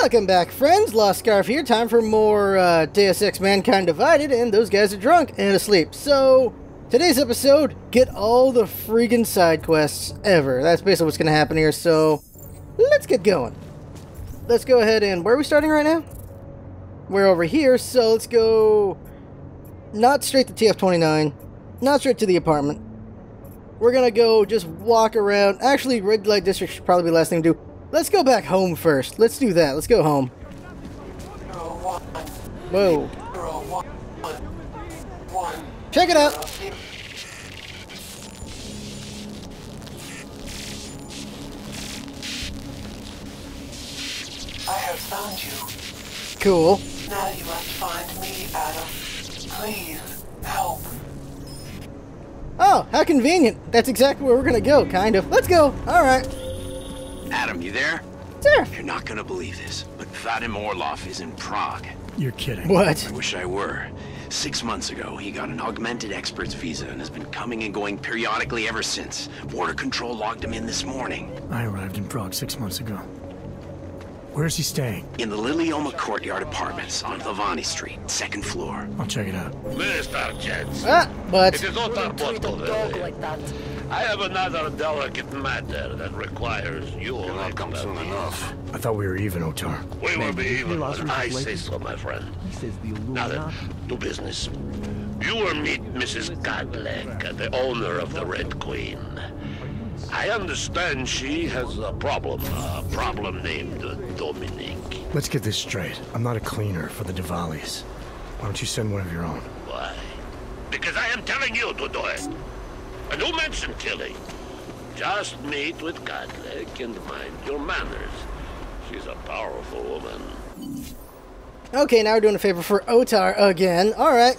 Welcome back, friends. Lost Scarf here. Time for more uh, Deus Ex Mankind Divided, and those guys are drunk and asleep. So, today's episode, get all the freaking side quests ever. That's basically what's going to happen here. So, let's get going. Let's go ahead and where are we starting right now? We're over here, so let's go not straight to TF29, not straight to the apartment. We're gonna go just walk around. Actually, red light district should probably be the last thing to do. Let's go back home first. Let's do that. Let's go home. Whoa. Check it out. I have found you. Cool. Now you must find me, Adam. Please, help. Oh, how convenient. That's exactly where we're gonna go, kind of. Let's go. Alright. Adam, you there? Sir. You're not gonna believe this, but Vadim Orlov is in Prague. You're kidding. What? I wish I were. Six months ago, he got an augmented expert's visa and has been coming and going periodically ever since. Border control logged him in this morning. I arrived in Prague six months ago. Where's he staying? In the Lilioma Courtyard Apartments on Lavani Street, second floor. I'll check it out. Mr. Jets, Ah, but it is not our bottle. that. I have another delicate matter that requires your come soon enough. I thought we were even, Otar. We will be even lost I say so, my friend. He says the Now then, to business. You will meet Mrs. Godlek, the owner of the Red Queen. I understand she has a problem, a problem named Dominique. Let's get this straight. I'm not a cleaner for the Dvalis. Why don't you send one of your own? Why? Because I am telling you to do it. And who mentioned killing? Just meet with Godlek and mind your manners. She's a powerful woman. okay, now we're doing a favor for Otar again. Alright.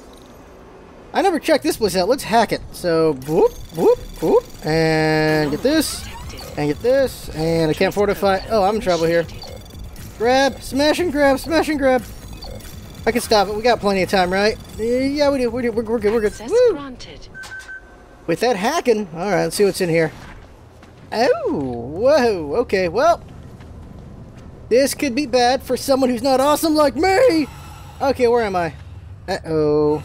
I never checked this place out. Let's hack it. So, whoop, whoop, whoop. And get this. And get this. And I can't fortify. Oh, I'm in trouble here. Grab. Smash and grab. Smash and grab. I can stop it. We got plenty of time, right? Eh, yeah, we do. We do. We're, we're good. We're good. Woo. With that hacking. Alright, let's see what's in here. Oh, whoa. Okay, well. This could be bad for someone who's not awesome like me. Okay, where am I? Uh-oh.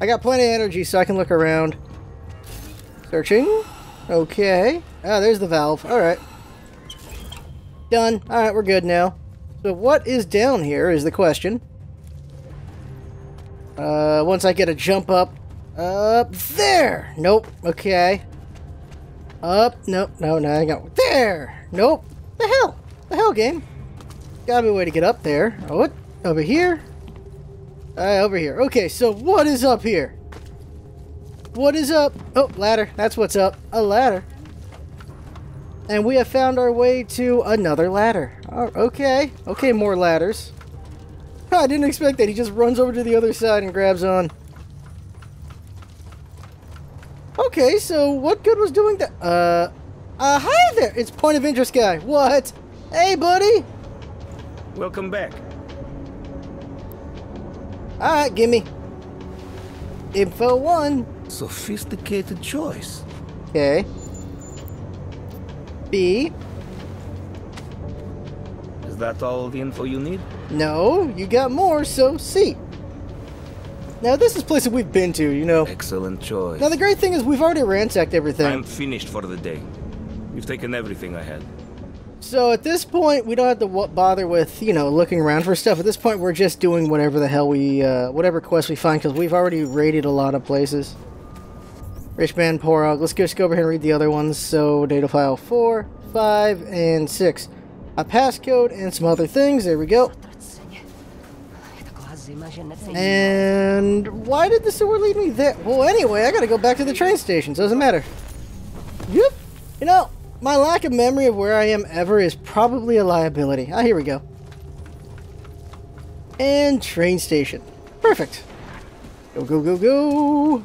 I got plenty of energy so I can look around. Searching. Okay. Ah, there's the valve. Alright. Done. Alright, we're good now. So what is down here is the question. Uh, once I get a jump up. Up there! Nope. Okay. Up. Nope. No, no, I got... There! Nope. The hell? The hell, game? Gotta be a way to get up there. Oh, what? Over here? Uh, over here. Okay, so what is up here? What is up? Oh, ladder. That's what's up. A ladder. And we have found our way to another ladder. Oh, okay. Okay, more ladders. I didn't expect that. He just runs over to the other side and grabs on. Okay, so what good was doing that? Uh, uh, hi there. It's point of interest guy. What? Hey, buddy. Welcome back. Alright, gimme. Info 1. Sophisticated choice. Okay. B. Is that all the info you need? No, you got more, so C. Now, this is places we've been to, you know. Excellent choice. Now, the great thing is we've already ransacked everything. I'm finished for the day. You've taken everything I had. So at this point, we don't have to bother with, you know, looking around for stuff. At this point, we're just doing whatever the hell we, uh, whatever quest we find, because we've already raided a lot of places. Rich Man, Porog. Let's just go over here and read the other ones. So, data file 4, 5, and 6. A passcode and some other things. There we go. And why did the sewer lead me there? Well, anyway, I gotta go back to the train station. So doesn't matter. Yep. You know, my lack of memory of where I am ever is probably a liability. Ah, here we go. And train station. Perfect. Go, go, go, go.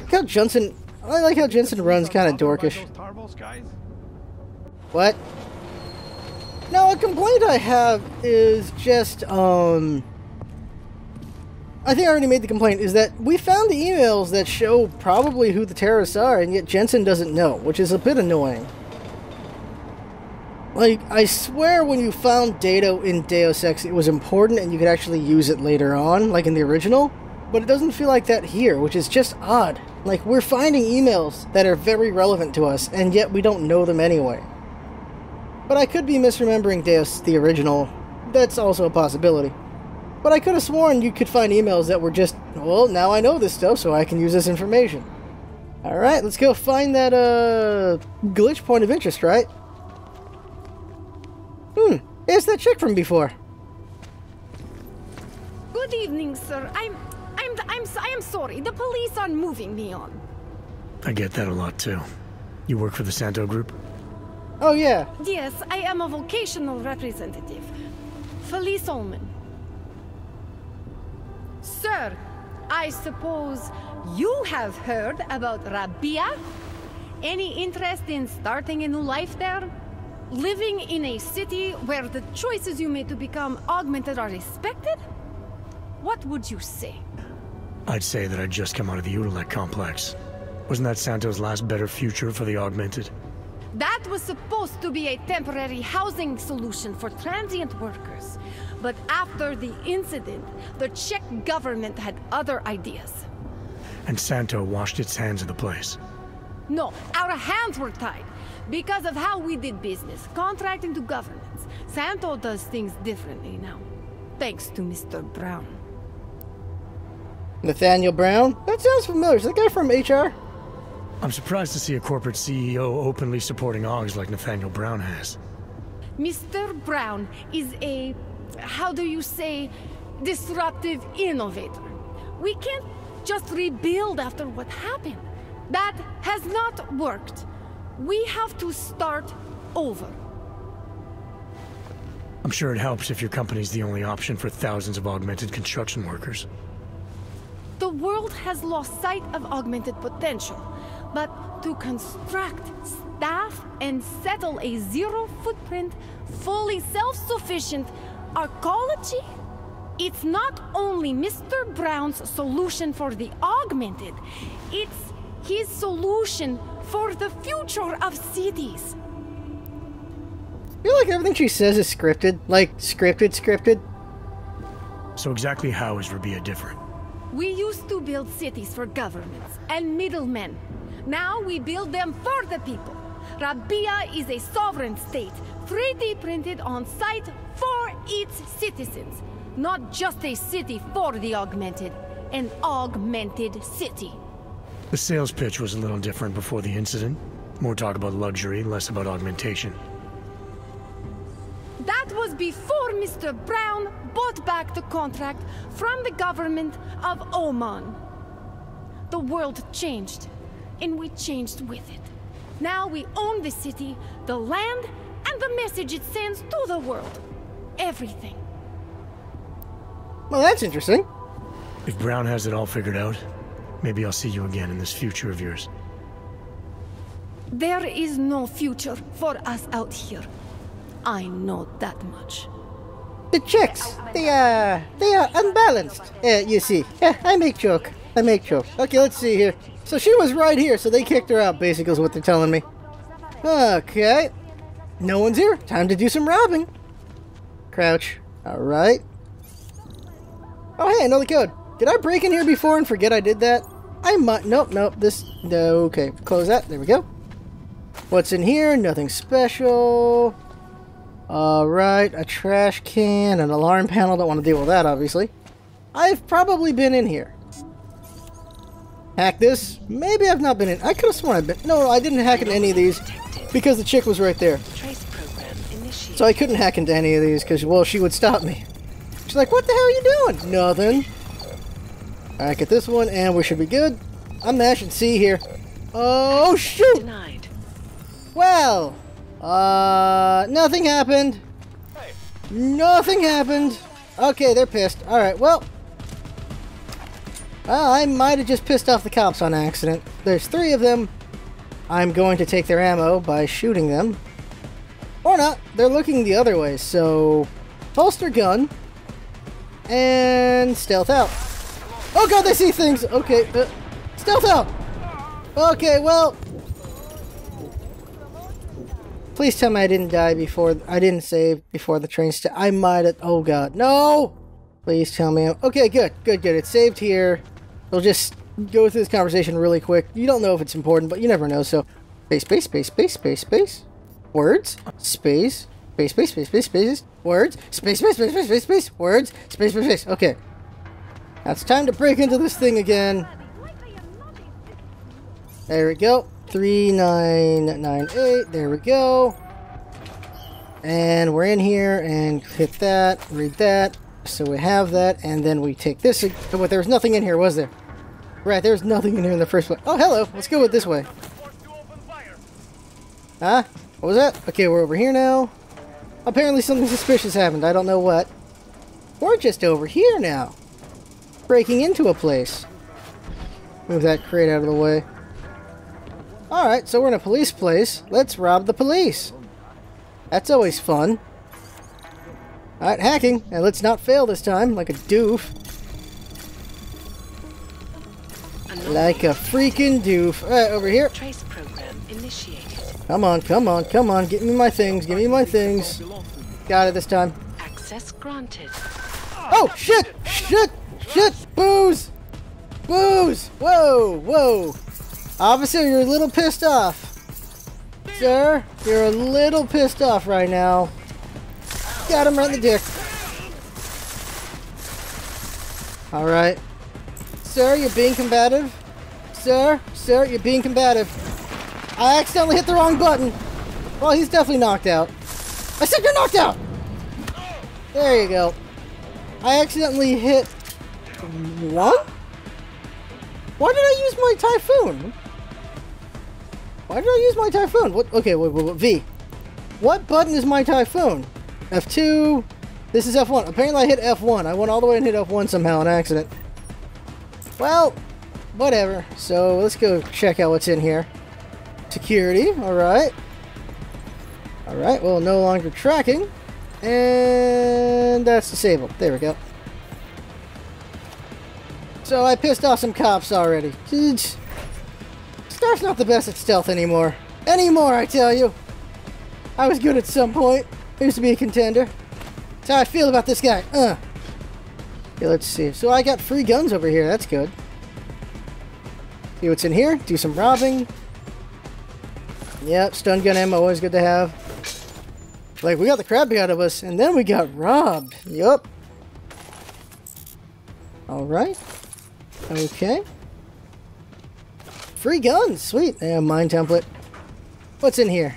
Look how Johnson... I like how Jensen runs kind of dorkish. What? No, a complaint I have is just, um... I think I already made the complaint, is that we found the emails that show probably who the terrorists are, and yet Jensen doesn't know, which is a bit annoying. Like, I swear when you found data in Deus Ex, it was important and you could actually use it later on, like in the original. But it doesn't feel like that here, which is just odd. Like, we're finding emails that are very relevant to us, and yet we don't know them anyway. But I could be misremembering Deus, the original. That's also a possibility. But I could have sworn you could find emails that were just, well, now I know this stuff, so I can use this information. Alright, let's go find that, uh, glitch point of interest, right? Hmm, it's that chick from before. Good evening, sir. I'm, I'm, I'm, I am sorry. The police are moving me on. I get that a lot too. You work for the Santeau Group? Oh, yeah. Yes, I am a vocational representative. Felice Ullman. Sir, I suppose you have heard about Rabia? Any interest in starting a new life there? Living in a city where the choices you made to become augmented are respected? What would you say? I'd say that I'd just come out of the Utulek complex. Wasn't that Santeau's last better future for the augmented? That was supposed to be a temporary housing solution for transient workers. But after the incident, the Czech government had other ideas. And Santeau washed its hands of the place. No, our hands were tied. Because of how we did business, contracting to governments. Santeau does things differently now. Thanks to Mr. Brown. Nathaniel Brown? That sounds familiar. Is that guy from HR? I'm surprised to see a corporate CEO openly supporting Augs like Nathaniel Brown has. Mr. Brown is a, how do you say, disruptive innovator. We can't just rebuild after what happened. That has not worked. We have to start over. I'm sure it helps if your company's the only option for thousands of augmented construction workers. The world has lost sight of augmented potential, but to construct, staff, and settle a zero footprint, fully self sufficient arcology? It's not only Mr. Brown's solution for the augmented, it's his solution for the future of cities. I feel like everything she says is scripted. Like, scripted, scripted. So exactly how is Rabia different? We used to build cities for governments and middlemen. Now we build them for the people. Rabia is a sovereign state, 3D printed on site for its citizens. Not just a city for the augmented, an augmented city. The sales pitch was a little different before the incident. More talk about luxury, less about augmentation. That was before Mr. Brown bought back the contract from the government of Oman. The world changed, and we changed with it. Now we own the city, the land, and the message it sends to the world. Everything. Well, that's interesting. If Brown has it all figured out, maybe I'll see you again in this future of yours. There is no future for us out here. I know that much. The chicks, they are, they are unbalanced. Uh, you see, I make joke. I make joke. Okay, let's see here. So she was right here, so they kicked her out, basically is what they're telling me. Okay. No one's here. Time to do some robbing. Crouch. Alright. Oh, hey, I know the code. Did I break in here before and forget I did that? I might. Nope, nope. This. No, okay. Close that. There we go. What's in here? Nothing special. Alright, a trash can, an alarm panel. Don't want to deal with that, obviously. I've probably been in here. Hack this? Maybe I've not been in. I could have sworn I've been. No, I didn't hack into any of these because the chick was right there. So I couldn't hack into any of these because, well, she would stop me. She's like, what the hell are you doing? Nothing. Alright, get this one, and we should be good. I'm mashing C here. Oh, shoot! Denied. Well, uh, nothing happened. Nothing happened. Okay, they're pissed. Alright, well. I might have just pissed off the cops on accident. There's three of them. I'm going to take their ammo by shooting them. Or not. They're looking the other way, so... Holster gun. And stealth out. Oh god, they see things! Okay, uh, stealth out! Okay, well... Please tell me I didn't die before, I didn't save before the train st- I might have, oh god, no! Please tell me, okay, good, good, good, it's saved here. We'll just go through this conversation really quick. You don't know if it's important, but you never know, so... Space, space, space, space, space, space. Words. Space. Space, space, space, space, space. Words. Space, space, space, space, space, space. Words. Space, space, space. Okay. Now it's time to break into this thing again. There we go. 3998. There we go. And we're in here and hit that, read that. So we have that, and then we take this. But there was nothing in here, was there? Right, there was nothing in here in the first place. Oh, hello. Let's go with this way. Huh? What was that? Okay, we're over here now. Apparently something suspicious happened. I don't know what. We're just over here now. Breaking into a place. Move that crate out of the way. Alright, so we're in a police place. Let's rob the police. That's always fun. Alright, hacking. And let's not fail this time, like a doof. Like a freaking doof. Alright, over here. Trace program initiated. Come on, come on, come on. Give me my things. Give me my things. Got it this time. Access granted. Oh, shit! Shit! Shit! Booze! Booze! Whoa! Whoa! Officer, you're a little pissed off. Sir, you're a little pissed off right now. Got him right in the dick. Alright. Sir, you're being combative. Sir, sir, you're being combative. I accidentally hit the wrong button. Well, he's definitely knocked out. I said you're knocked out! There you go. I accidentally hit... What? Why did I use my Typhoon? Why did I use my Typhoon? What? Okay, wait, wait, wait, V. What button is my Typhoon? F2. This is F1. Apparently I hit F1. I went all the way and hit F1 somehow on accident. Well, whatever. So let's go check out what's in here. Security, alright. Alright, well, no longer tracking. And that's disabled. There we go. So I pissed off some cops already. Star's not the best at stealth anymore. Anymore, I tell you. I was good at some point. I used to be a contender. That's how I feel about this guy. Uh. Okay, let's see. So I got free guns over here. That's good. See what's in here. Do some robbing. Yep, stun gun ammo, always good to have. Like, we got the crap out of us, and then we got robbed. Yup. Alright. Okay. Free guns! Sweet. And mine template. What's in here?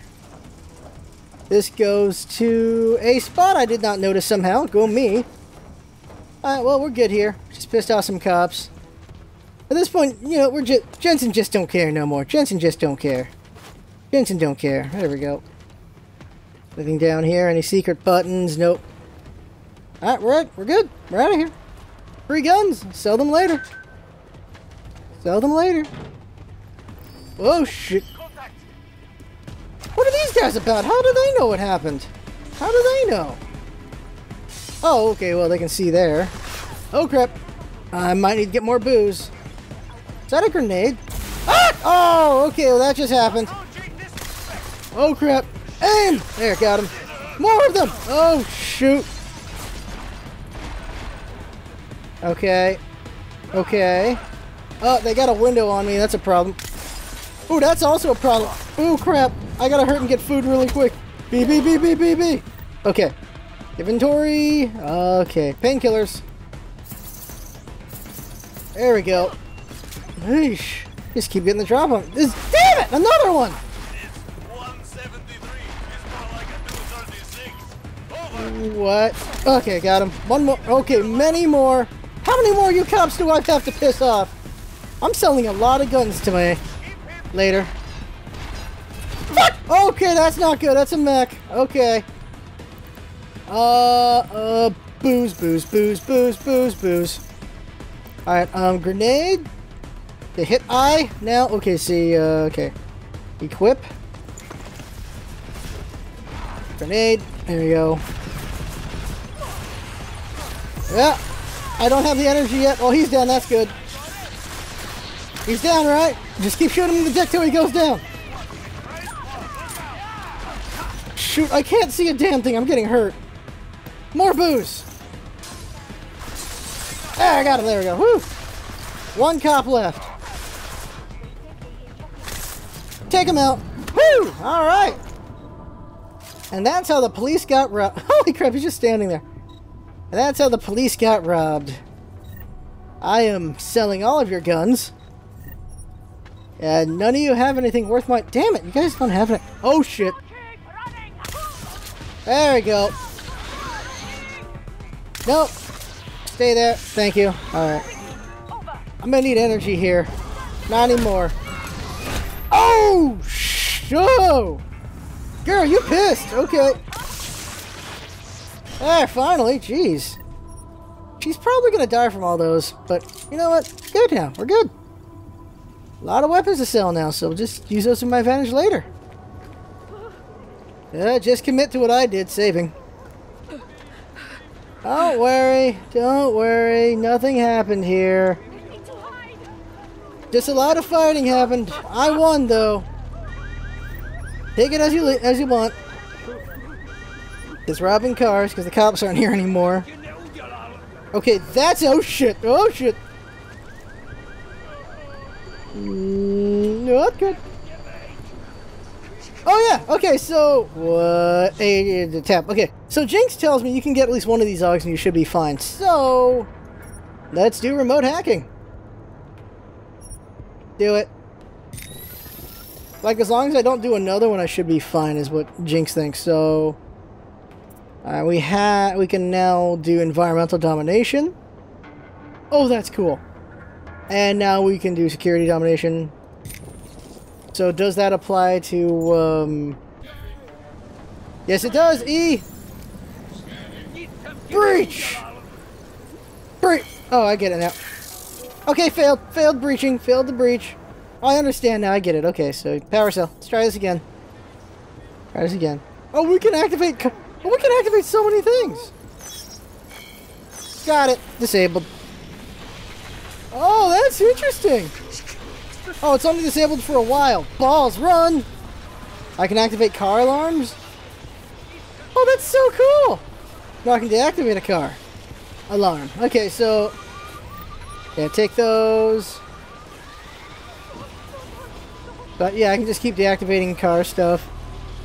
This goes to a spot I did not notice somehow. Go me. Alright, well, we're good here. Just pissed off some cops. At this point, you know, we're just... Jensen just don't care no more. Jensen just don't care. Jensen don't care. There we go. Anything down here? Any secret buttons? Nope. Alright, we're, right. we're good. We're out of here. Free guns. Sell them later. Sell them later. Oh, shit. What are these guys about? How do they know what happened? How do they know? Oh, okay, well, they can see there. Oh, crap. I might need to get more booze. Is that a grenade? Ah! Oh, okay, well, that just happened. Oh, crap. Aim! There, got him. More of them! Oh, shoot. Okay. Okay. Oh, they got a window on me. That's a problem. Ooh, that's also a problem. Ooh, crap. I gotta hurt and get food really quick. B, B, B, B, B, B. Okay. Inventory. Okay. Painkillers. There we go. Eesh. Just keep getting the drop on. This, damn it! Another one! What? Okay, got him. One more. Okay, many more. How many more you cops do I have to piss off? I'm selling a lot of guns to my later. Fuck! Okay, that's not good. That's a mech. Okay. Uh, uh, booze, booze, booze, booze, booze, booze. Alright, um, grenade. The hit I. Now, okay, see, uh, okay. Equip. Grenade. There we go. Yeah. I don't have the energy yet. Oh, he's down. That's good. He's down, right? Just keep shooting him in the dick till he goes down. shoot, I can't see a damn thing. I'm getting hurt. More booze. Ah, I got him. There we go. Woo. One cop left. Take him out. Woo! All right. And that's how the police got robbed. Holy crap, he's just standing there. And that's how the police got robbed. I am selling all of your guns. And none of you have anything worth my... Damn it, you guys don't have it. Oh, shit. There we go. Nope. Stay there. Thank you. Alright. I'm gonna need energy here. Not anymore. Oh! Sh oh! Girl, you pissed. Okay. There, finally. Jeez. She's probably gonna die from all those, but you know what? Good now. We're good. A lot of weapons to sell now, so just use those to my advantage later. Yeah, just commit to what I did, saving. Don't worry, don't worry, nothing happened here. Just a lot of fighting happened. I won, though. Take it as you as you want. It's robbing cars because the cops aren't here anymore. Okay, that's oh shit, oh shit. Mm, not good. Oh yeah, okay, so what? A, the tap. Okay, so Jinx tells me you can get at least one of these dogs and you should be fine. So let's do remote hacking. Do it. Like as long as I don't do another one, I should be fine. Is what Jinx thinks. So uh, we have we can now do environmental domination. Oh, that's cool. And now we can do security domination. So does that apply to, um... Yes, it does, E! Breach! Breach! Oh, I get it now. Okay, failed. Failed breaching. Failed the breach. I understand now. I get it. Okay, so power cell. Let's try this again. Try this again. Oh, we can activate... Oh, we can activate so many things! Got it. Disabled. Oh, that's interesting. Oh, it's only disabled for a while. Balls, run! I can activate car alarms? Oh, that's so cool! Now I can deactivate a car. Alarm. Okay, so... Yeah, take those. But yeah, I can just keep deactivating car stuff.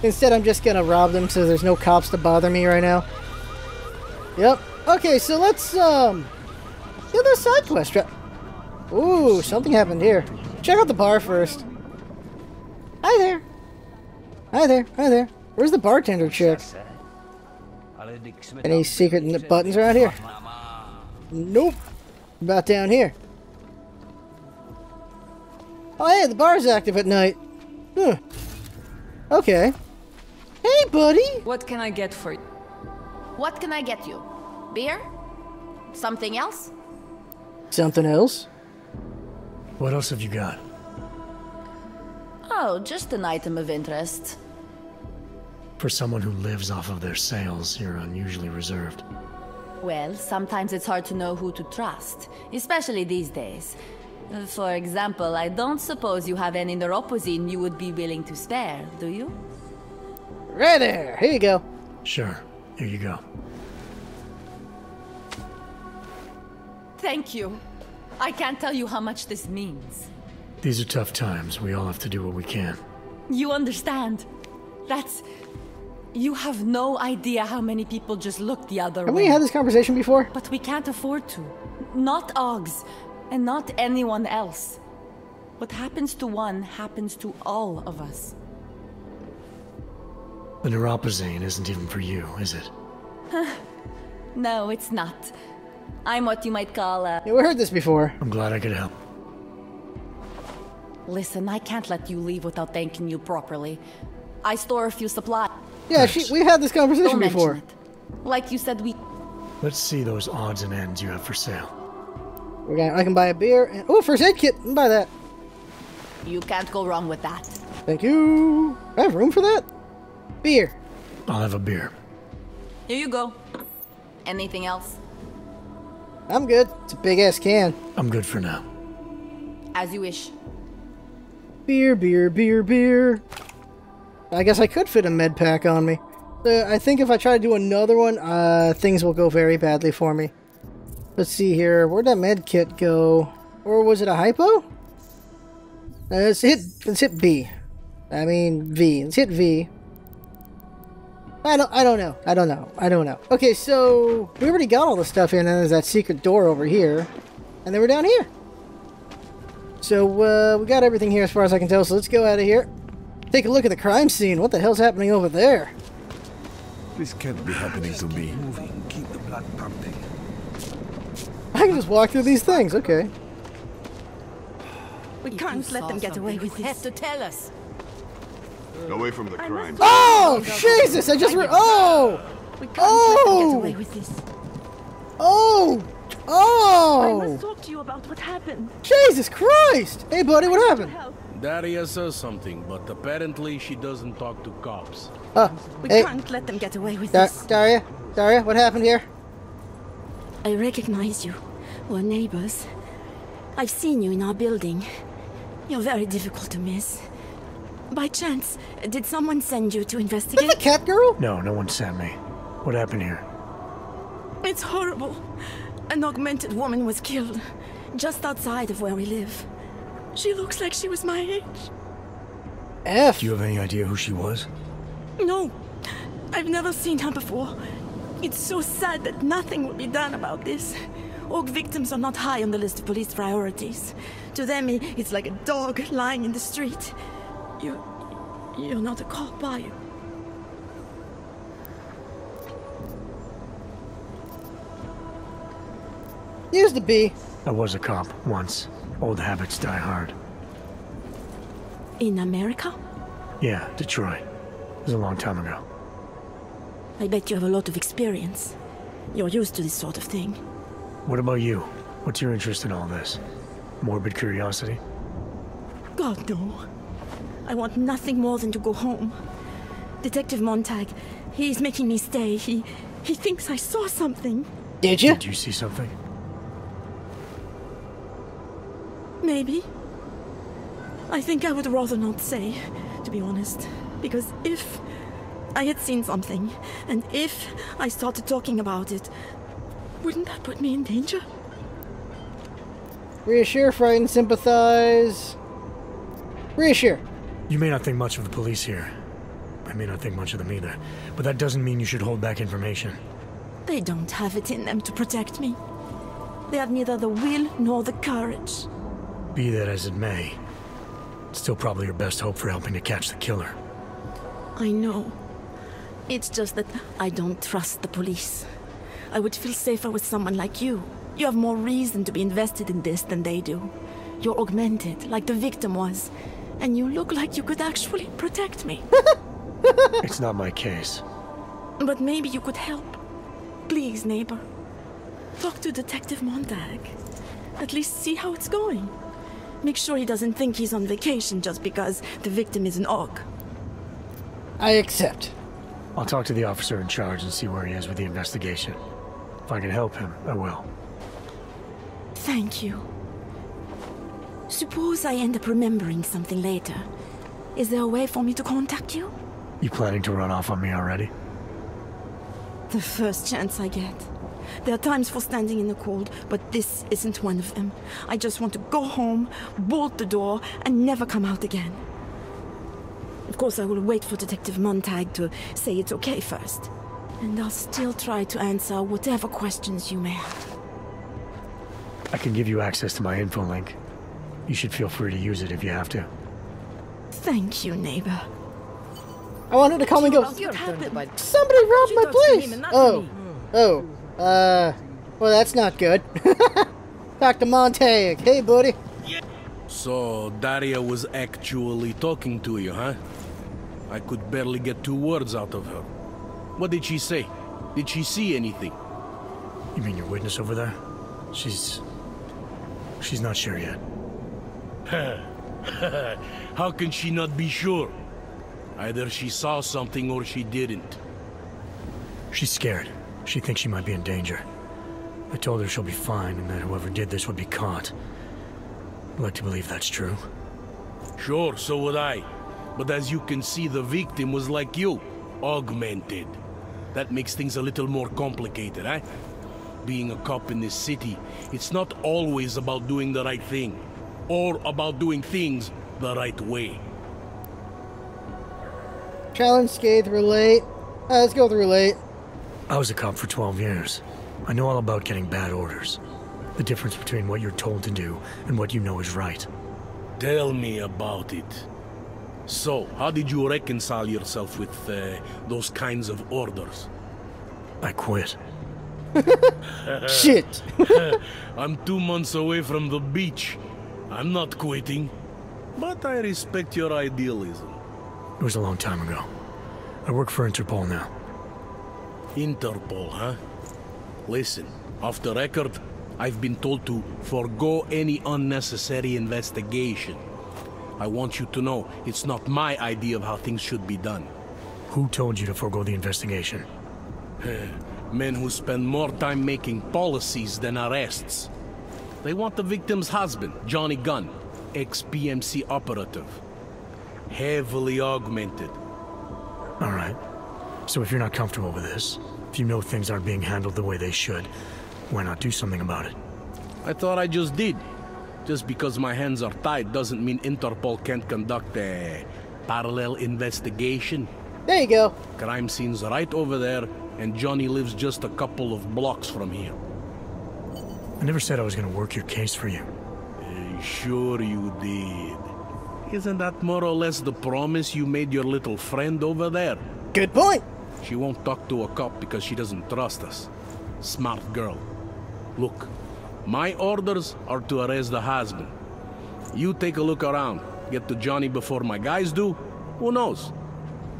Instead, I'm just gonna rob them so there's no cops to bother me right now. Yep. Okay, so let's, um... Do the side quest. Ooh, something happened here. Check out the bar first. Hi there. Hi there. Hi there. Where's the bartender chick? Any secret buttons around here? Nope. About down here. Oh, hey, the bar's active at night. Huh. Okay. Hey, buddy. What can I get for you? What can I get you? Beer? Something else? Something else? What else have you got? Oh, just an item of interest. For someone who lives off of their sales, you're unusually reserved. Well, sometimes it's hard to know who to trust, especially these days. For example, I don't suppose you have any neuropozyne you would be willing to spare, do you? Right there. Here you go. Sure. Here you go. Thank you. I can't tell you how much this means. These are tough times. We all have to do what we can. You understand? That's. You have no idea how many people just look the other Have way. we had this conversation before? But we can't afford to. Not Augs, and not anyone else. What happens to one happens to all of us. The neuropozyne isn't even for you, is it? No, it's not. I'm what you might call a. Yeah, we heard this before. I'm glad I could help. Listen, I can't let you leave without thanking you properly. I store a few supplies. Yeah, she, we had this conversation Don't mention before. it. Like you said, we. Let's see those odds and ends you have for sale. We're gonna, I can buy a beer. And, oh, first aid kit. I buy that. You can't go wrong with that. Thank you. I have room for that. Beer. I'll have a beer. Here you go. Anything else? I'm good. It's a big ass can. I'm good for now. As you wish. Beer, beer, beer, beer. I guess I could fit a med pack on me. Uh, I think if I try to do another one, uh, things will go very badly for me. Let's see here. Where'd that med kit go? Or was it a hypo? Uh, let's hit. Let's hit B. I mean V. Let's hit V. I don't. I don't know. I don't know. I don't know. Okay, so we already got all the stuff in, and there's that secret door over here, and then we're down here. So uh, we got everything here as far as I can tell. So let's go out of here. Take a look at the crime scene. What the hell's happening over there? This can't be happening to me. Moving, keep the blood pumping. I can just walk through these things. Okay. We can't let them get away with this. have to tell us. Away from the crime. Oh Jesus! I just re- oh We can't Oh! let them get away with this. oh I oh must talk to you about what happened. Jesus Christ! Hey buddy, what happened? Help. Daria says something, but apparently she doesn't talk to cops. Uh, We hey, can't let them get away with Da- this. Daria, Daria, what happened here? I recognize you. We're neighbors. I've seen you in our building. You're very difficult to miss. By chance, did someone send you to Is investigate? the cat girl? No, no one sent me. What happened here? It's horrible. An augmented woman was killed just outside of where we live. She looks like she was my age. F. Do you have any idea who she was? No, I've never seen her before. It's so sad that nothing will be done about this. Aug victims are not high on the list of police priorities. To them, it's like a dog lying in the street. You, you're not a cop, are you? Used to be. I was a cop once. Old habits die hard. In America? Yeah, Detroit. It was a long time ago. I bet you have a lot of experience. You're used to this sort of thing. What about you? What's your interest in all this? Morbid curiosity? God, no. I want nothing more than to go home. Detective Montag, he's making me stay. He, he thinks I saw something. Did you? Did you see something? Maybe. I think I would rather not say, to be honest. Because if I had seen something, and if I started talking about it, wouldn't that put me in danger? Reassure, frighten, sympathize. Reassure. You may not think much of the police here. I may not think much of them either. But that doesn't mean you should hold back information. They don't have it in them to protect me. They have neither the will nor the courage. Be that as it may, it's still probably your best hope for helping to catch the killer. I know. It's just that I don't trust the police. I would feel safer with someone like you. You have more reason to be invested in this than they do. You're augmented, like the victim was. And you look like you could actually protect me. It's not my case. but maybe you could help. Please, neighbor. Talk to Detective Montag. At least see how it's going. Make sure he doesn't think he's on vacation just because the victim is an aug. I accept. I'll talk to the officer in charge and see where he is with the investigation. If I can help him, I will. Thank you. Suppose I end up remembering something later. Is there a way for me to contact you? You planning to run off on me already? The first chance I get. There are times for standing in the cold, but this isn't one of them. I just want to go home, bolt the door, and never come out again. Of course, I will wait for Detective Montag to say it's okay first. And I'll still try to answer whatever questions you may have. I can give you access to my info link. You should feel free to use it if you have to. Thank you, neighbor. I wanted to come and go. Somebody robbed my talks to him place. and not to Oh, oh, uh, well that's not good. Dr. Montag, hey buddy. So Daria was actually talking to you, huh? I could barely get two words out of her. What did she say? Did she see anything? You mean your witness over there? She's... She's not sure yet. How can she not be sure? Either she saw something or she didn't. She's scared. She thinks she might be in danger. I told her she'll be fine and that whoever did this would be caught. I'd like to believe that's true. Sure, so would I. But as you can see, the victim was like you. Augmented. That makes things a little more complicated, eh? Being a cop in this city, it's not always about doing the right thing. Or about doing things the right way. Challenge, scathe, relate. Uh, let's go with relate. I was a cop for 12 years. I know all about getting bad orders. The difference between what you're told to do and what you know is right. Tell me about it. So, how did you reconcile yourself with uh, those kinds of orders? I quit. Shit. I'm two months away from the beach. I'm not quitting. But I respect your idealism. It was a long time ago. I work for Interpol now. Interpol, huh? Listen, off the record, I've been told to forego any unnecessary investigation. I want you to know it's not my idea of how things should be done. Who told you to forego the investigation? Men who spend more time making policies than arrests. They want the victim's husband, Johnny Gunn, ex-PMC operative. Heavily augmented. All right. So if you're not comfortable with this, if you know things aren't being handled the way they should, why not do something about it? I thought I just did. Just because my hands are tied doesn't mean Interpol can't conduct a parallel investigation. There you go. Crime scene's right over there, and Johnny lives just a couple of blocks from here. I never said I was gonna work your case for you. Uh, sure you did. Isn't that more or less the promise you made your little friend over there? Good point. She won't talk to a cop because she doesn't trust us. Smart girl. Look, my orders are to arrest the husband. You take a look around. Get to Johnny before my guys do. Who knows?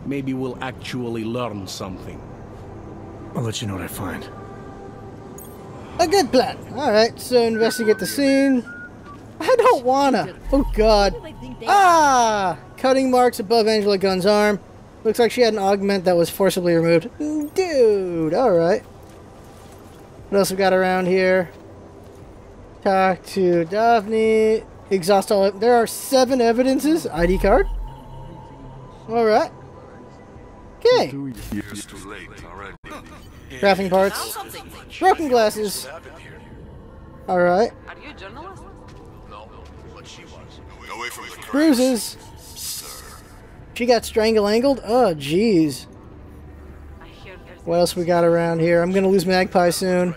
Maybe we'll actually learn something. I'll let you know what I find. A good plan. Alright, so investigate the scene. I don't wanna. Oh god. Ah! Cutting marks above Angela Gunn's arm. Looks like she had an augment that was forcibly removed. Dude, alright. What else we got around here? Talk to Daphne. Exhaust all. There are seven evidences. ID card. Alright. Okay. Years too late already. Crafting parts. Broken glasses. Alright. Are you a journalist? No, but she was. Away from the Bruises. She got strangle-angled? Oh, jeez. What else we got around here? I'm gonna lose Magpie soon.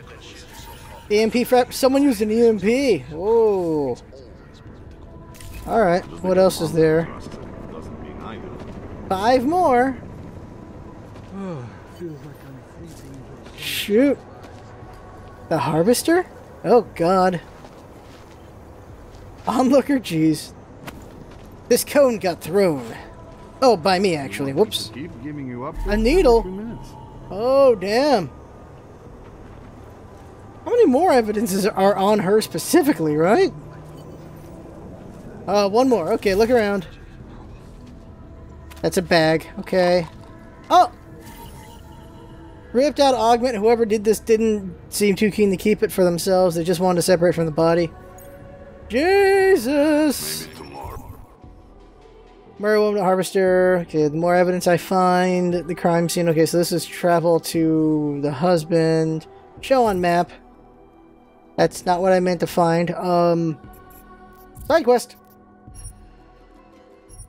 EMP frap. Someone used an EMP. Whoa. Alright, what else is there? Five more. Hmm. Shoot. The harvester? Oh god. Onlooker, jeez. This cone got thrown. Oh, by me actually. Whoops. Keep giving you up. A needle? Oh, damn. How many more evidences are on her specifically, right? Uh, one more. Okay, look around. That's a bag. Okay. Oh! Ripped out augment. Whoever did this didn't seem too keen to keep it for themselves. They just wanted to separate from the body. Jesus! Murder woman harvester. Okay, the more evidence I find, the crime scene. Okay, so this is travel to the husband. Show on map. That's not what I meant to find. Um, side quest.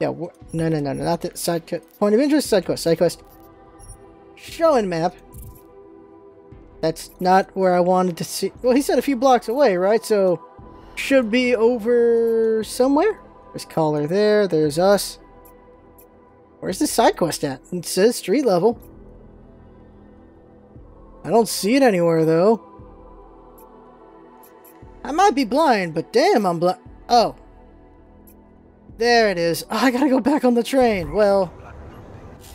Yeah, no, no, no, no, not the side quest. Point of interest, side quest, side quest. Showing map. That's not where I wanted to see. Well, he said a few blocks away, right? So, should be over somewhere. There's caller there. There's us. Where's the side quest at? It says street level. I don't see it anywhere though. I might be blind, but damn, I'm blind. Oh. There it is. Oh, I gotta go back on the train. Well.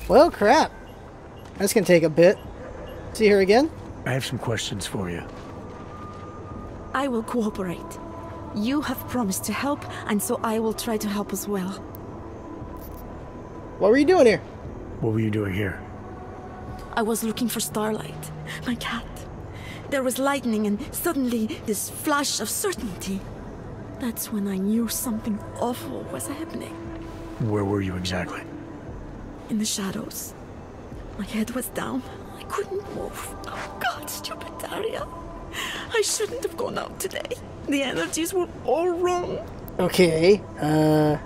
Well, crap. That's gonna take a bit. See her again? I have some questions for you. I will cooperate. You have promised to help, and so I will try to help as well. What were you doing here? What were you doing here? I was looking for Starlight, my cat. There was lightning and suddenly this flash of certainty. That's when I knew something awful was happening. Where were you exactly? In the shadows. My head was down. I couldn't move. God, stupid Daria. I shouldn't have gone out today. The energies were all wrong. Okay. Uh.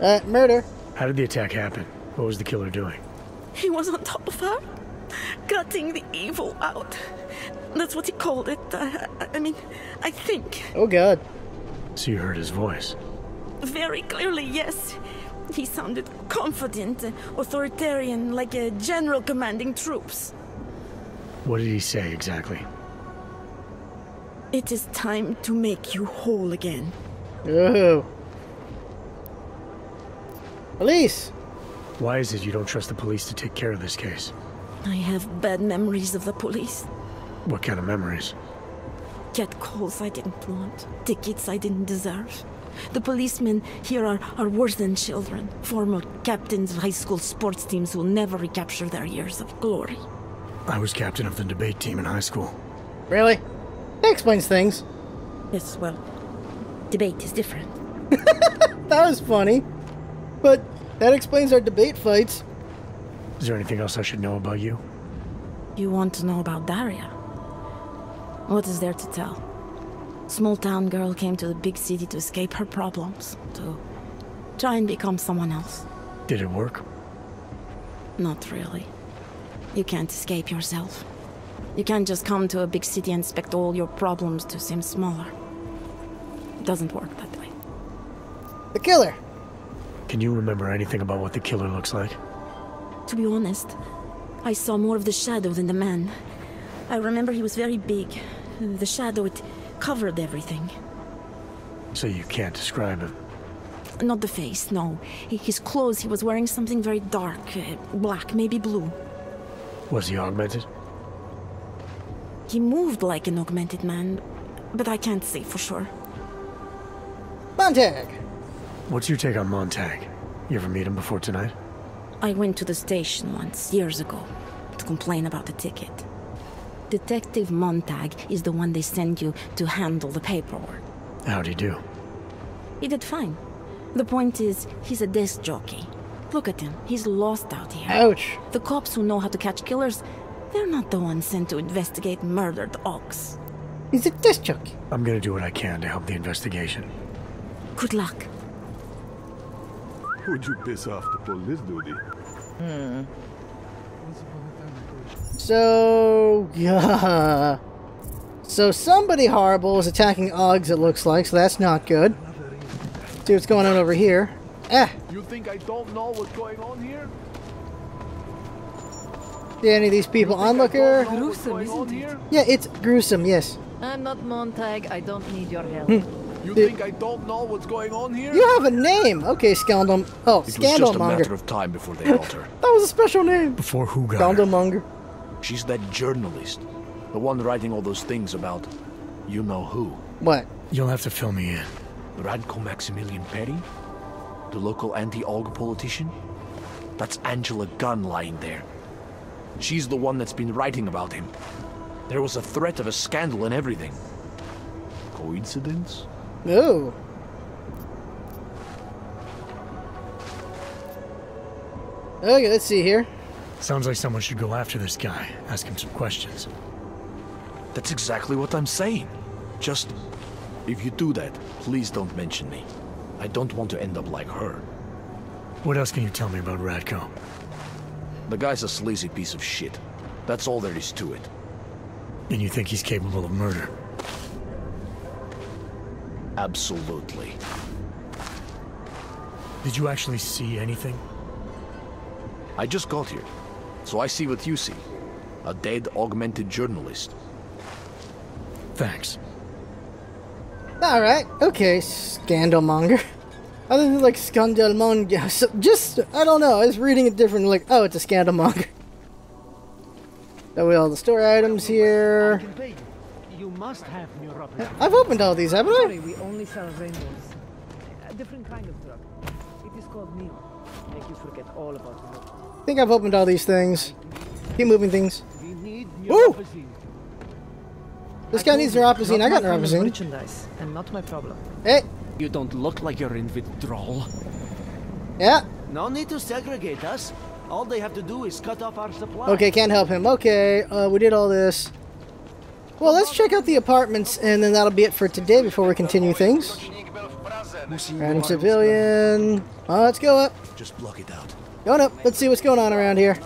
Uh, murder. How did the attack happen? What was the killer doing? He was on top of her, cutting the evil out. That's what he called it. I, I- I mean, I think. Oh God. So you heard his voice. Very clearly, yes. He sounded confident, authoritarian, like a general commanding troops. What did he say exactly? It is time to make you whole again. Oh. Police. Why is it you don't trust the police to take care of this case? I have bad memories of the police. What kind of memories? Get calls I didn't want, tickets I didn't deserve. The policemen here are, are worse than children, former captains of high school sports teams who'll never recapture their years of glory. I was captain of the debate team in high school. Really? That explains things. Yes, well, debate is different. That was funny. But that explains our debate fights. Is there anything else I should know about you? You want to know about Daria? What is there to tell? Small town girl came to the big city to escape her problems, to try and become someone else. Did it work? Not really. You can't escape yourself. You can't just come to a big city and expect all your problems to seem smaller. It doesn't work that way. The killer. Can you remember anything about what the killer looks like? To be honest, I saw more of the shadow than the man. I remember he was very big. The shadow, it covered everything. So you can't describe him. Not the face, no. His clothes, he was wearing something very dark, uh, black, maybe blue. Was he augmented? He moved like an augmented man, but I can't say for sure. Montag. What's your take on Montag? You ever meet him before tonight? I went to the station once, years ago, to complain about the ticket. Detective Montag is the one they send you to handle the paperwork. How'd he do? He did fine. The point is, he's a desk jockey. Look at him, he's lost out here. Ouch. The cops who know how to catch killers, they're not the ones sent to investigate murdered Augs. He's a disc jockey. I'm gonna do what I can to help the investigation. Good luck. Would you piss off the police, duty? Hmm. So, yeah. So somebody horrible is attacking Augs, it looks like, so that's not good. See what's going on over here. Ah, You think I don't know what's going on here? see any of these people onlooker? Gruesome, isn't it? Yeah, it's gruesome, yes. I'm not Montag. I don't need your help. You think I don't know what's going on here? You have a name! Okay, Scandal. Oh, It was just a matter of time before they got her. That was a special name. Before who got her? Scandalmonger. She's that journalist. The one writing all those things about you know who. What? You'll have to fill me in. Radko Maximilian Perry? The local anti-Aug politician? That's Angela Gunn lying there. She's the one that's been writing about him. There was a threat of a scandal and everything. Coincidence? Oh. Okay, let's see here. Sounds like someone should go after this guy, ask him some questions. That's exactly what I'm saying. Just, if you do that, please don't mention me. I don't want to end up like her. What else can you tell me about Radko? The guy's a sleazy piece of shit. That's all there is to it. And you think he's capable of murder? Absolutely. Did you actually see anything? I just got here, so I see what you see. A dead, augmented journalist. Thanks. Alright, okay, Scandalmonger. I didn't like Scandalmonger. So just, I don't know, I was reading it different, like, oh, it's a Scandalmonger. That way all the store items here. You must have. I've opened all these, haven't I? Sorry, we only sell rainbows. A different kind of drug. It is called Neon. Make you forget all about neuropathy. I think I've opened all these things. Keep moving things. We need Woo! This guy needs neuropozyne. I got neuropozyne. merchandise, and not my problem. Hey, You don't look like you're in withdrawal. yeah. No need to segregate us. All they have to do is cut off our supply. Okay, can't help him. Okay, uh, we did all this. Well, let's check out the apartments, and then that'll be it for today before we continue things. Random civilian. Oh, let's go up. Just block it out. Going up. Let's see what's going on around here.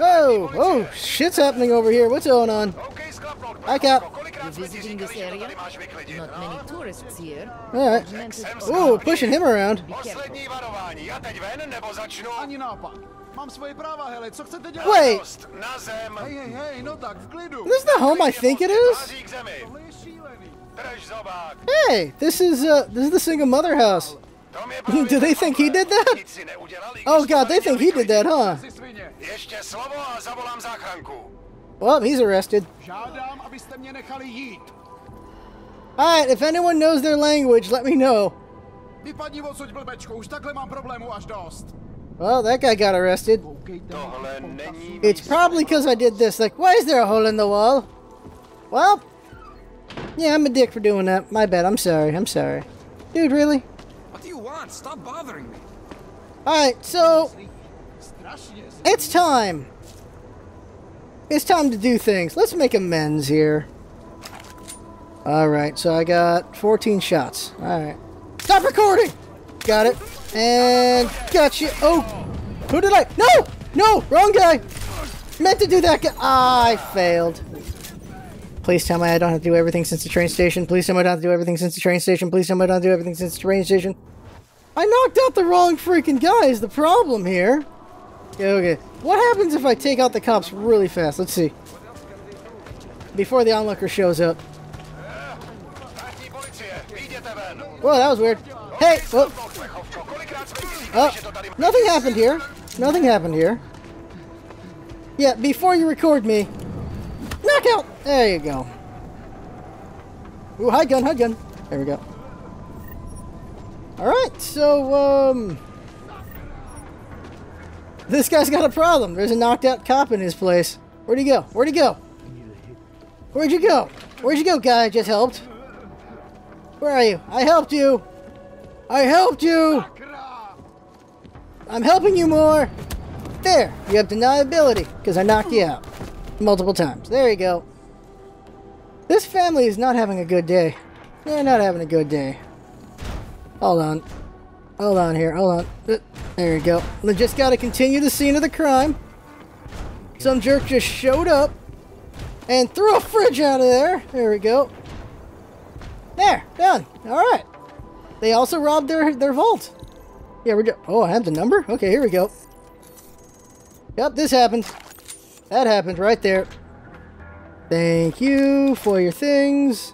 Oh, oh, shit's happening over here. What's going on? Hi, Cap. You're visiting this area? Not many tourists here. All right. Ooh, pushing him around. Be careful. Ani nápad. Mám svoje práva, hele, co chcete dělat? Wait. Hej, hej, hej, no tak, v klidu. This is the home I think it is. Hey, this is uh, this is the single mother house. Do they think he did that? Oh God, they think he did that, huh? Ještě slovo a zavolám záchranku. Well, he's arrested. Žádám, abyste mě nechali jít. All right, if anyone knows their language, let me know. Vypadni odsud, blbečko, už takhle mám problémů až dost. Well, that guy got arrested. It's probably because I did this. Like, why is there a hole in the wall? Well, yeah, I'm a dick for doing that. My bad. I'm sorry. I'm sorry. Dude, really? What do you want? Stop bothering me. Alright, so it's time. It's time to do things. Let's make amends here. Alright, so I got 14 shots. Alright. Stop recording! Got it. And got you. Oh! Who did I? No! No! Wrong guy! Meant to do that guy. I failed. Please tell me I don't have to do everything since the train station. Please tell me I don't have to do everything since the train station. Please tell me I don't have to do everything since the train station. I knocked out the wrong freaking guy is the problem here. Okay. What happens if I take out the cops really fast? Let's see. Before the onlooker shows up. Whoa, that was weird. Hey! Oh. oh, nothing happened here. Nothing happened here. Yeah, before you record me. Knockout! There you go. Ooh, high gun, high gun. There we go. Alright, so, um... This guy's got a problem. There's a knocked out cop in his place. Where'd he go? Where'd he go? Where'd you go? Where'd you go, guy I just helped? Where are you? I helped you! I helped you! I'm helping you more! There! You have deniability, because I knocked you out. Multiple times. There you go. This family is not having a good day. They're not having a good day. Hold on. Hold on here. Hold on. There you go. We just got to continue the scene of the crime. Some jerk just showed up and threw a fridge out of there. There we go. There, done. All right. They also robbed their their vault. Yeah, we're just. Oh, I have the number. Okay, here we go. Yep, this happened. That happened right there. Thank you for your things.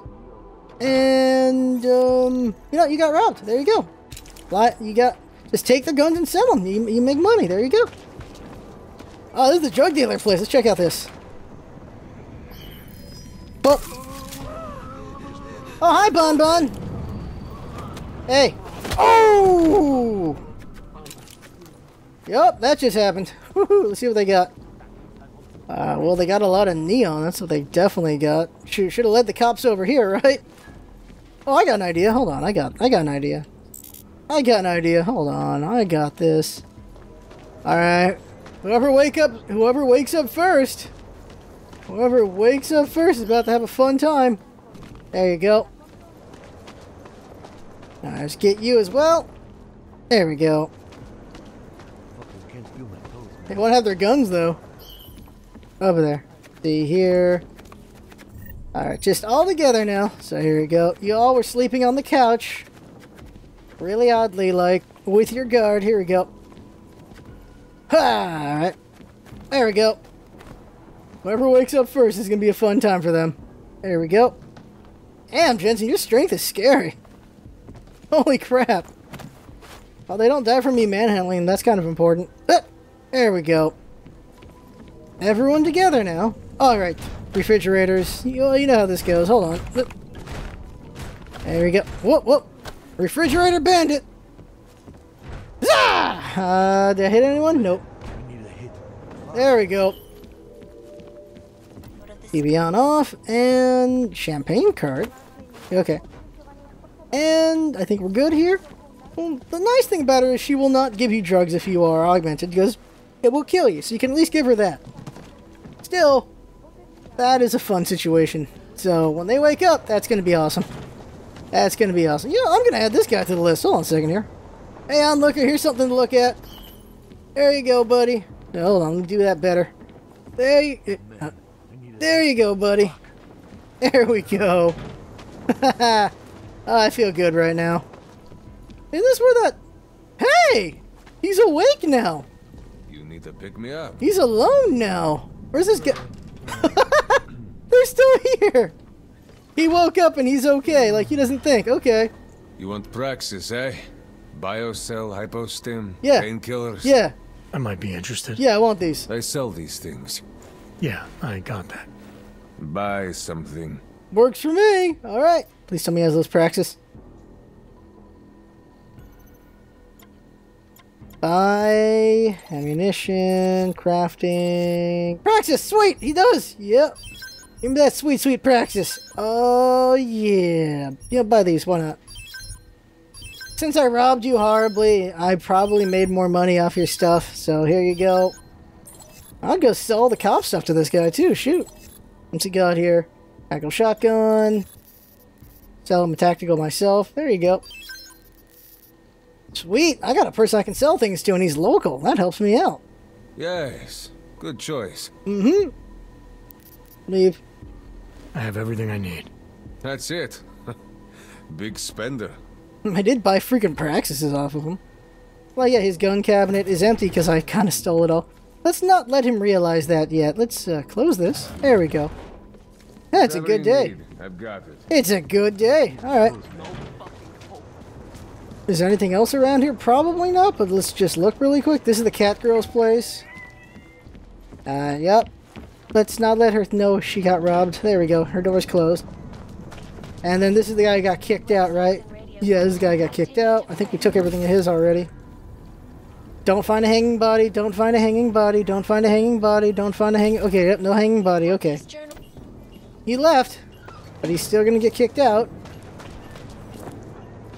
And um, you know, you got robbed. There you go. You got just take the guns and sell them. You, you make money. There you go. Oh, this is the drug dealer place. Let's check out this. Oh, oh hi, Bon Bon. Hey. Oh! Yep, that just happened. Let's see what they got. Uh, well, they got a lot of neon. That's what they definitely got. Should should have led the cops over here, right? Oh, I got an idea. Hold on, I got I got an idea. I got an idea. Hold on, I got this. All right, whoever wake up, whoever wakes up first, whoever wakes up first is about to have a fun time. There you go. Now let's get you as well. There we go. They won't have their guns though. Over there. See here. Alright, just all together now. So here we go. You all were sleeping on the couch. Really oddly, like, with your guard. Here we go. Ha! Alright. There we go. Whoever wakes up first is going to be a fun time for them. There we go. Damn, Jensen, your strength is scary. Holy crap. Oh, they don't die from me manhandling. That's kind of important. Ah, there we go. Everyone together now. Alright, refrigerators. You, you know how this goes. Hold on. There we go. Whoop, whoop. Refrigerator bandit. Zah! Uh, did I hit anyone? Nope. There we go. TV on off and champagne cart. Okay. And I think we're good here. Well, the nice thing about her is she will not give you drugs if you are augmented, because it will kill you, so you can at least give her that. Still, that is a fun situation. So when they wake up, that's going to be awesome. That's going to be awesome. You know, I'm going to add this guy to the list. Hold on a second here. Hey, onlooker, here's something to look at. There you go, buddy. No, hold on, let me do that better. There you, uh, there you go, buddy. There we go. oh, I feel good right now. Is this where that... Hey! He's awake now. You need to pick me up. He's alone now. Where's this guy? They're still here. He woke up and he's okay. Like, he doesn't think. Okay. You want Praxis, eh? Biocell, hypostim, Yeah. painkillers. Yeah. I might be interested. Yeah, I want these. I sell these things. Yeah, I got that. Buy something. Works for me. All right. Please tell me he has those praxis. Buy ammunition, crafting. Praxis, sweet. He does. Yep. Give me that sweet, sweet praxis. Oh yeah. Yeah, buy these. Why not? Since I robbed you horribly, I probably made more money off your stuff. So here you go. I'll go sell all the cop stuff to this guy too. Shoot. What's he got here? Tactical shotgun. Sell him a tactical myself. There you go. Sweet. I got a person I can sell things to and he's local. That helps me out. Yes, good choice. Mm-hmm. Leave. I have everything I need. That's it. Big spender. I did buy freaking Praxises off of him. Well, yeah, his gun cabinet is empty because I kind of stole it all. Let's not let him realize that yet. Let's uh, close this. There we go. That's a good day. need, I've got it. It's a good day. All right. Is there anything else around here? Probably not, but let's just look really quick. This is the cat girl's place. Uh, yep. Let's not let her know she got robbed. There we go. Her door's closed. And then this is the guy who got kicked out, right? Yeah, this guy got kicked out. I think we took everything of his already. Don't find a hanging body. Don't find a hanging body. Don't find a hanging body. Don't find a hanging... Okay, yep, no hanging body. Okay. He left, but he's still gonna get kicked out.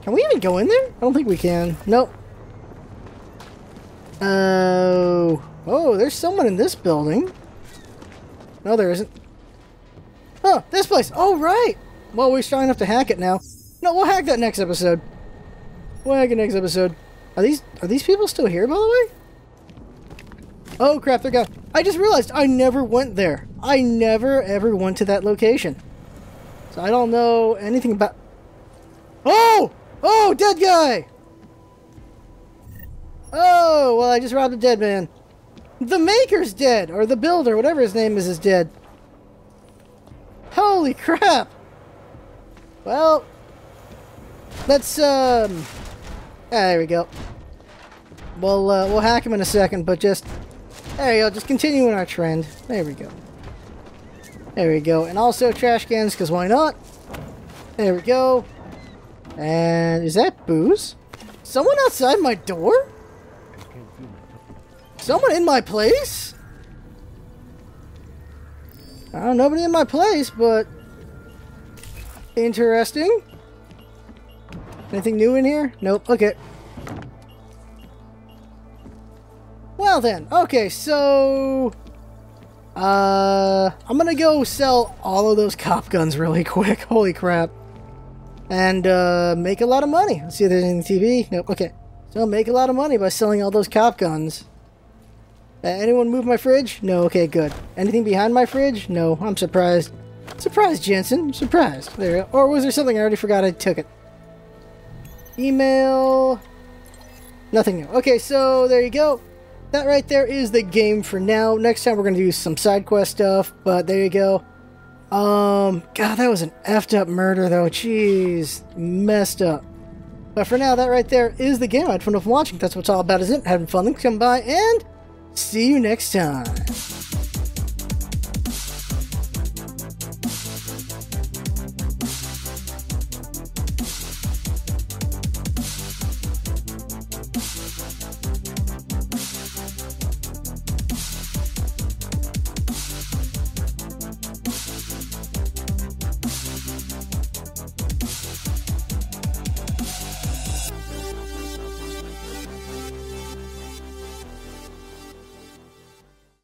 Can we even go in there? I don't think we can. Nope. Oh. Oh, there's someone in this building. No, there isn't. Oh, this place. Oh, right. Well, we're strong enough to hack it now. No, we'll hack that next episode. We'll hack it next episode. Are these are these people still here, by the way? Oh crap, they're gone. I just realized I never went there. I never ever went to that location. So I don't know anything about. Oh! Oh, dead guy! Oh, well, I just robbed a dead man. The maker's dead, or the builder, whatever his name is, is dead. Holy crap! Well, let's, um... ah, there we go. We'll, uh, we'll hack him in a second, but just... There you go, just continuing our trend. There we go. There we go. And also trash cans, because why not? There we go. And is that booze? Someone outside my door? Someone in my place? I don't know, nobody in my place, but interesting. Anything new in here? Nope. Okay. Well then, okay, so uh I'm gonna go sell all of those cop guns really quick. Holy crap. And uh make a lot of money. Let's see if there's anything TV. Nope, okay. So make a lot of money by selling all those cop guns. Uh, anyone move my fridge? No, okay, good. Anything behind my fridge? No, I'm surprised. Surprised, Jensen. Surprised. There. Or was there something I already forgot I took it? Email. Nothing new. Okay, so there you go. That right there is the game for now. Next time we're going to do some side quest stuff, but there you go. Um, God, that was an effed up murder though. Jeez, messed up. But for now, that right there is the game. I had fun with watching. That's what it's all about, isn't it? Having fun. Come by and see you next time.